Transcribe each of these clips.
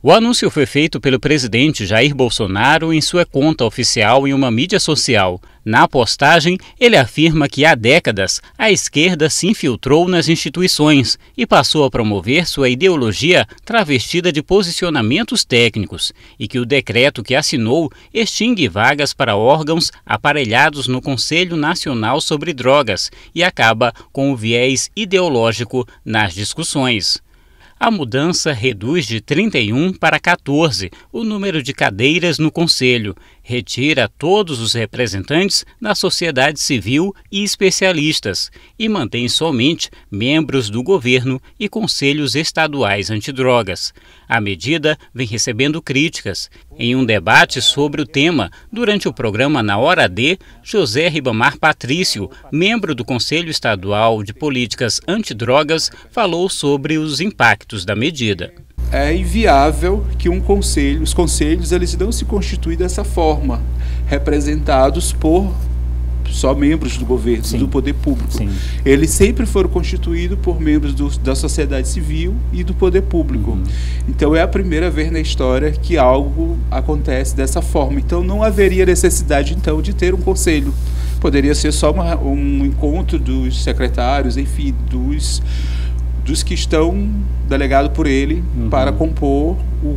O anúncio foi feito pelo presidente Jair Bolsonaro em sua conta oficial em uma mídia social. Na postagem, ele afirma que há décadas a esquerda se infiltrou nas instituições e passou a promover sua ideologia travestida de posicionamentos técnicos e que o decreto que assinou extingue vagas para órgãos aparelhados no Conselho Nacional sobre Drogas e acaba com o viés ideológico nas discussões. A mudança reduz de 31 para 14 o número de cadeiras no Conselho, retira todos os representantes da sociedade civil e especialistas e mantém somente membros do governo e conselhos estaduais antidrogas. A medida vem recebendo críticas. Em um debate sobre o tema, durante o programa Na Hora D, José Ribamar Patrício, membro do Conselho Estadual de Políticas Antidrogas, falou sobre os impactos da medida é inviável que um conselho, os conselhos eles não se constituem dessa forma, representados por só membros do governo, Sim. do poder público. Sim. Eles sempre foram constituídos por membros do, da sociedade civil e do poder público. Uhum. Então é a primeira vez na história que algo acontece dessa forma. Então não haveria necessidade então de ter um conselho. Poderia ser só uma, um encontro dos secretários, enfim, dos dos que estão delegados por ele uhum. para compor o,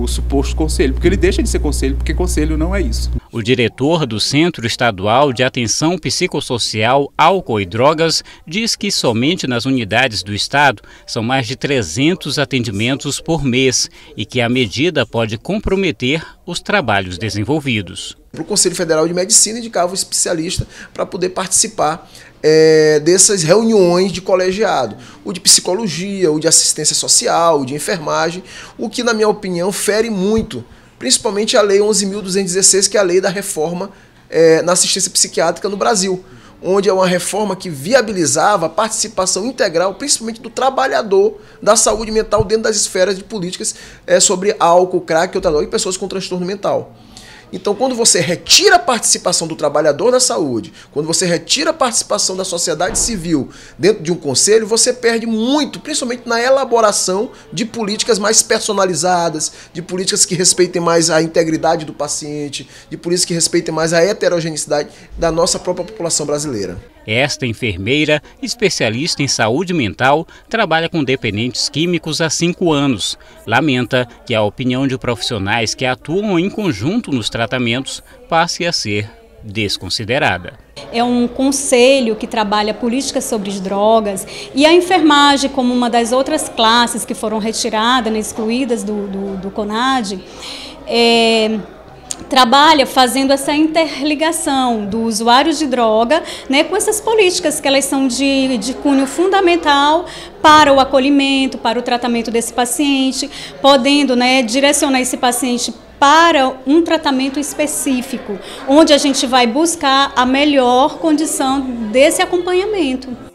o, suposto conselho, porque ele deixa de ser conselho, porque conselho não é isso. O diretor do Centro Estadual de Atenção Psicossocial, Álcool e Drogas diz que somente nas unidades do Estado são mais de 300 atendimentos por mês e que a medida pode comprometer os trabalhos desenvolvidos. Para o Conselho Federal de Medicina indicava um especialista para poder participar é, dessas reuniões de colegiado, o de psicologia, o de assistência social, o de enfermagem, o que, na minha opinião, fere muito, principalmente a Lei 11.216, que é a lei da reforma é, na assistência psiquiátrica no Brasil, onde é uma reforma que viabilizava a participação integral, principalmente do trabalhador da saúde mental dentro das esferas de políticas é, sobre álcool, crack, outra droga e pessoas com transtorno mental. Então, quando você retira a participação do trabalhador da saúde, quando você retira a participação da sociedade civil dentro de um conselho, você perde muito, principalmente na elaboração de políticas mais personalizadas, de políticas que respeitem mais a integridade do paciente, de políticas que respeitem mais a heterogeneidade da nossa própria população brasileira. Esta enfermeira, especialista em saúde mental, trabalha com dependentes químicos há cinco anos. Lamenta que a opinião de profissionais que atuam em conjunto nos tratamentos passe a ser desconsiderada. É um conselho que trabalha políticas sobre as drogas e a enfermagem, como uma das outras classes que foram retiradas, né, excluídas do, do, do CONAD, é, trabalha fazendo essa interligação do usuário de droga né, com essas políticas que elas são de, de cunho fundamental para o acolhimento, para o tratamento desse paciente, podendo né, direcionar esse paciente para um tratamento específico, onde a gente vai buscar a melhor condição desse acompanhamento.